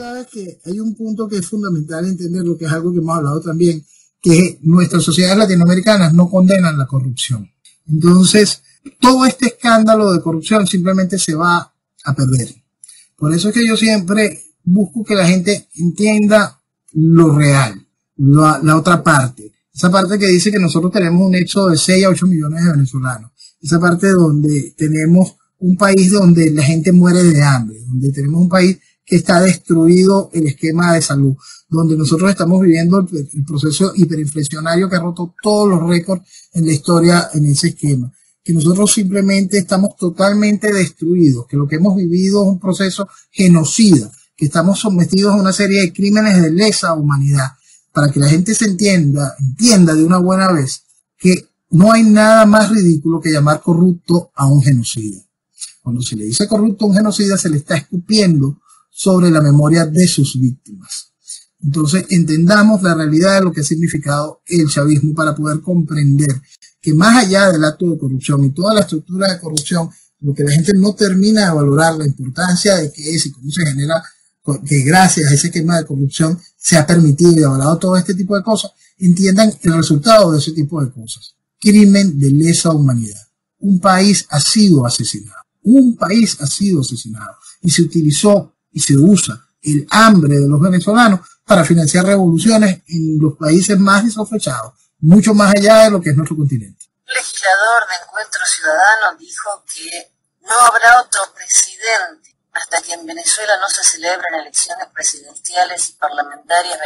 sabes que hay un punto que es fundamental entender, lo que es algo que hemos hablado también, que nuestras sociedades latinoamericanas no condenan la corrupción. Entonces, todo este escándalo de corrupción simplemente se va a perder. Por eso es que yo siempre busco que la gente entienda lo real, la, otra parte. Esa parte que dice que nosotros tenemos un hecho de 6 a 8 millones de venezolanos. Esa parte donde tenemos un país donde la gente muere de hambre, donde tenemos un país está destruido el esquema de salud, donde nosotros estamos viviendo el, proceso hiperinflacionario que ha roto todos los récords en la historia en ese esquema, que nosotros simplemente estamos totalmente destruidos, que lo que hemos vivido es un proceso genocida, que estamos sometidos a una serie de crímenes de lesa humanidad, para que la gente se entienda, entienda de una buena vez que no hay nada más ridículo que llamar corrupto a un genocida. Cuando se le dice corrupto a un genocida, se le está escupiendo sobre la memoria de sus víctimas. Entonces, entendamos la realidad de lo que ha significado el chavismo para poder comprender que más allá del acto de corrupción y toda la estructura de corrupción, lo que la gente no termina de valorar, la importancia de qué es y cómo se genera, que gracias a ese esquema de corrupción se ha permitido y avalado todo este tipo de cosas, entiendan el resultado de ese tipo de cosas. Crimen de lesa humanidad. Un país ha sido asesinado. Un país ha sido asesinado. Y se utilizó y se usa el hambre de los venezolanos para financiar revoluciones en los países más insospechados, mucho más allá de lo que es nuestro continente. El legislador de Encuentro Ciudadano dijo que no habrá otro presidente hasta que en Venezuela no se celebren elecciones presidenciales y parlamentarias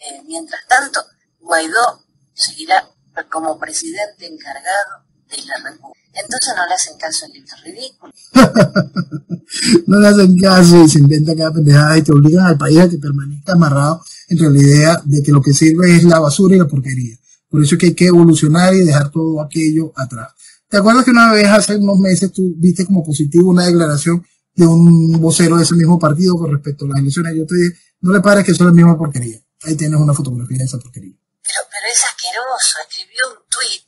eh, mientras tanto, Guaidó seguirá como presidente encargado de la República. Entonces no le hacen caso al libro ridículo. no le hacen caso y se inventa cada pendejada y te obligan al país a que permanezca amarrado entre la idea de que lo que sirve es la basura y la porquería. Por eso es que hay que evolucionar y dejar todo aquello atrás. ¿Te acuerdas que una vez hace unos meses tú viste como positivo una declaración de un vocero de ese mismo partido con respecto a las elecciones? Yo te dije, no le pares que son la misma porquería. Ahí tienes una fotografía de esa porquería. Pero, pero es asqueroso. Escribió un tuit.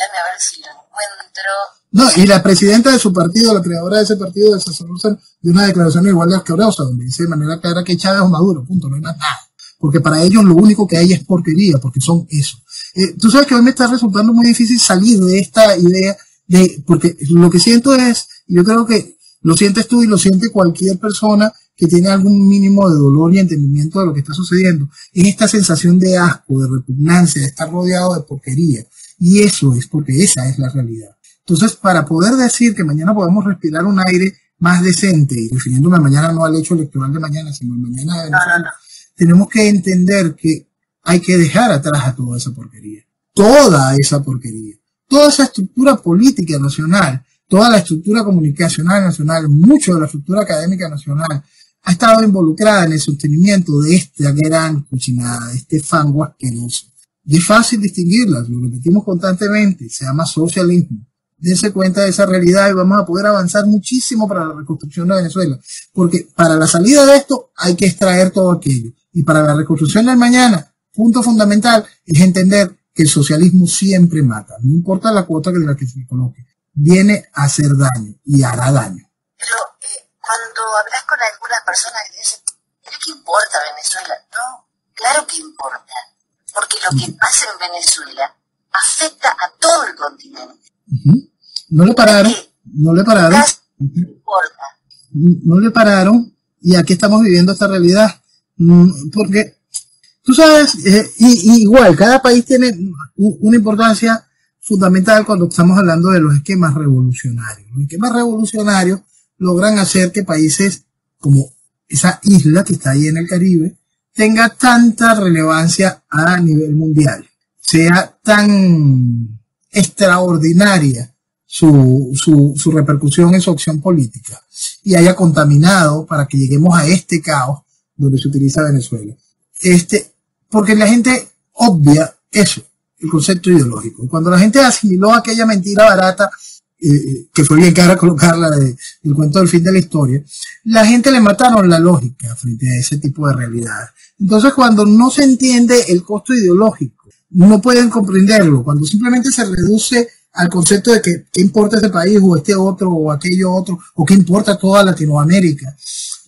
A ver si lo encuentro no, y la presidenta de su partido, la creadora de ese partido, de de una declaración igual de asquerosa, donde dice de manera clara que Chávez es Maduro, punto, no hay más nada. Porque para ellos lo único que hay es porquería, porque son eso. Eh, tú sabes que hoy me está resultando muy difícil salir de esta idea de, porque lo que siento es, y yo creo que lo sientes tú y lo siente cualquier persona que tiene algún mínimo de dolor y entendimiento de lo que está sucediendo, es esta sensación de asco, de repugnancia, de estar rodeado de porquería. Y eso es porque esa es la realidad. Entonces, para poder decir que mañana podemos respirar un aire más decente, y refiriéndome mañana no al hecho electoral de mañana, sino al mañana de Venezuela, tenemos que entender que hay que dejar atrás a toda esa porquería. Toda esa porquería. Toda esa estructura política nacional, toda la estructura comunicacional nacional, mucho de la estructura académica nacional, ha estado involucrada en el sostenimiento de esta gran cochinada, de este fango asqueroso. Y es fácil distinguirlas, lo repetimos constantemente, se llama socialismo dense cuenta de esa realidad y vamos a poder avanzar muchísimo para la reconstrucción de Venezuela. Porque para la salida de esto hay que extraer todo aquello. Y para la reconstrucción del mañana, punto fundamental es entender que el socialismo siempre mata. No importa la cuota de la que se coloque. Viene a hacer daño y hará daño. Pero eh, cuando hablas con algunas personas que dicen, ¿pero qué importa Venezuela? No, claro que importa. Porque lo que pasa en Venezuela afecta a todo el continente. No le pararon, no le pararon. No le pararon y aquí estamos viviendo esta realidad. Mm, porque, tú sabes, eh, igual, cada país tiene una importancia fundamental cuando estamos hablando de los esquemas revolucionarios. Los esquemas revolucionarios logran hacer que países como esa isla que está ahí en el Caribe tenga tanta relevancia a nivel mundial, sea tan extraordinaria su, su, su repercusión en su acción política y haya contaminado para que lleguemos a este caos donde se utiliza Venezuela. Este, porque la gente obvia eso, el concepto ideológico. Cuando la gente asimiló aquella mentira barata, eh, que fue bien cara colocarla de, del cuento del fin de la historia, la gente le mataron la lógica frente a ese tipo de realidad. Entonces, cuando no se entiende el costo ideológico, no pueden comprenderlo. Cuando simplemente se reduce al concepto de que qué importa este país o este otro o aquello otro o qué importa toda Latinoamérica.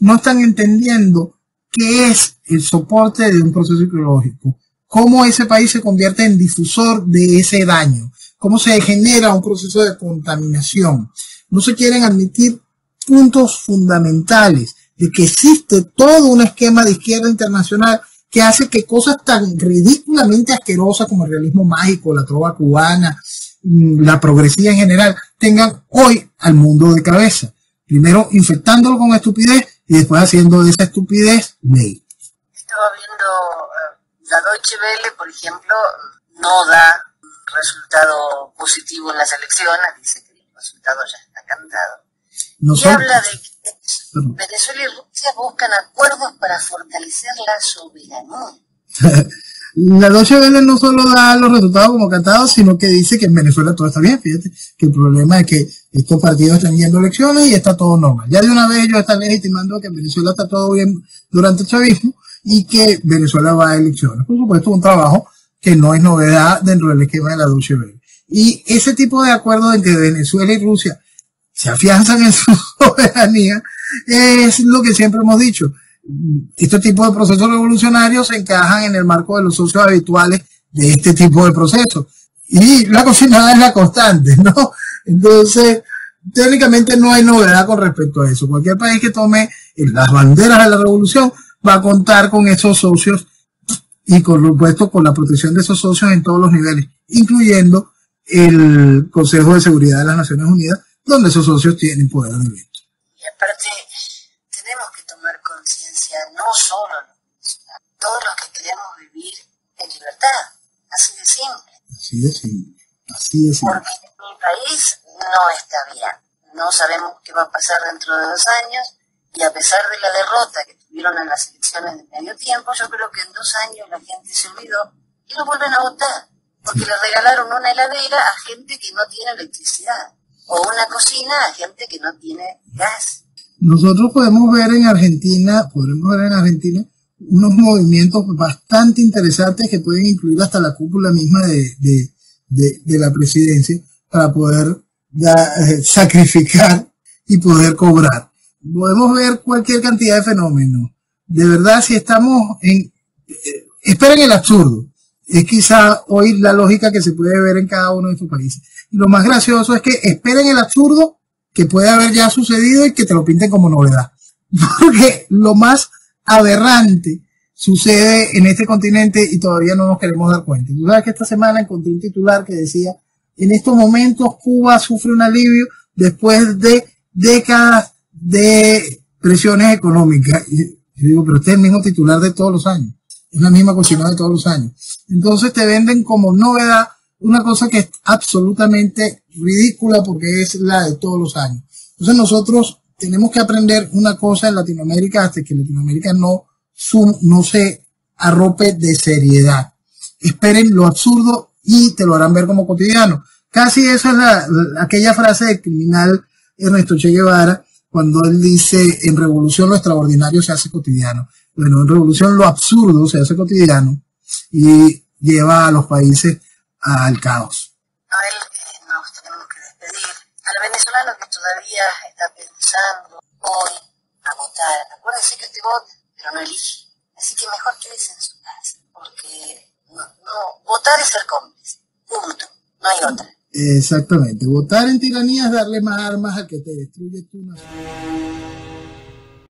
No están entendiendo qué es el soporte de un proceso ecológico, cómo ese país se convierte en difusor de ese daño, cómo se genera un proceso de contaminación. No se quieren admitir puntos fundamentales de que existe todo un esquema de izquierda internacional que hace que cosas tan ridículamente asquerosas como el realismo mágico, la trova cubana, mm, la progresía en general, tengan hoy al mundo de cabeza. Primero infectándolo con estupidez y después haciendo de esa estupidez ley. Estaba viendo eh, la Deutsche por ejemplo, no da resultado positivo en las elecciones, dice que el resultado ya está cantado. y habla de que Venezuela y Rusia buscan acuerdos para fortalecer la soberanía. la Deutsche Welle no solo da los resultados como cantados, sino que dice que en Venezuela todo está bien. Fíjate que el problema es que estos partidos están yendo elecciones y está todo normal. Ya de una vez ellos están legitimando que en Venezuela está todo bien durante el chavismo y que Venezuela va a elecciones. Por supuesto, un trabajo que no es novedad dentro del esquema de la Deutsche Welle. Y ese tipo de acuerdos entre Venezuela y Rusia se afianzan en su soberanía es lo que siempre hemos dicho este tipo de procesos revolucionarios se encajan en el marco de los socios habituales de este tipo de procesos. Y la cocinada es la constante, ¿no? Entonces, técnicamente no hay novedad con respecto a eso. Cualquier país que tome las banderas de la revolución va a contar con esos socios y con supuesto con la protección de esos socios en todos los niveles, incluyendo el Consejo de Seguridad de las Naciones Unidas, donde esos socios tienen poder de veto. Y aparte, no solo todos los que queremos vivir en libertad, así de simple. Así de simple, así de simple. Porque mi país no está bien, no sabemos qué va a pasar dentro de dos años y a pesar de la derrota que tuvieron en las elecciones de medio tiempo, yo creo que en dos años la gente se olvidó y lo vuelven a votar, porque le regalaron una heladera a gente que no tiene electricidad o una cocina a gente que no tiene gas. Nosotros podemos ver en Argentina, podremos ver en Argentina unos movimientos bastante interesantes que pueden incluir hasta la cúpula misma de, la presidencia para poder eh, sacrificar y poder cobrar. Podemos ver cualquier cantidad de fenómenos. De verdad, si estamos en... Eh, esperen el absurdo. Es quizá hoy la lógica que se puede ver en cada uno de estos países. Y lo más gracioso es que esperen el absurdo que puede haber ya sucedido y que te lo pinten como novedad. Porque lo más aberrante sucede en este continente y todavía no nos queremos dar cuenta. Tú sabes que esta semana encontré un titular que decía, en estos momentos Cuba sufre un alivio después de décadas de presiones económicas. Y yo digo, pero este es el mismo titular de todos los años. Es la misma cocina de todos los años. Entonces te venden como novedad una cosa que es absolutamente ridícula porque es la de todos los años. Entonces nosotros tenemos que aprender una cosa en Latinoamérica hasta que Latinoamérica no, no se arrope de seriedad. Esperen lo absurdo y te lo harán ver como cotidiano. Casi esa es la, aquella frase del criminal Ernesto Che Guevara cuando él dice en revolución lo extraordinario se hace cotidiano. Bueno, en revolución lo absurdo se hace cotidiano y lleva a los países al caos. Noel, eh, nos tenemos que despedir. Al venezolano que todavía está pensando hoy a votar, acuérdense que usted vota, pero no elige. Así que mejor quédese en su casa, porque no, no, votar es ser cómplice. Punto. No hay otra. Exactamente. Votar en tiranía es darle más armas a que te destruye tu nación.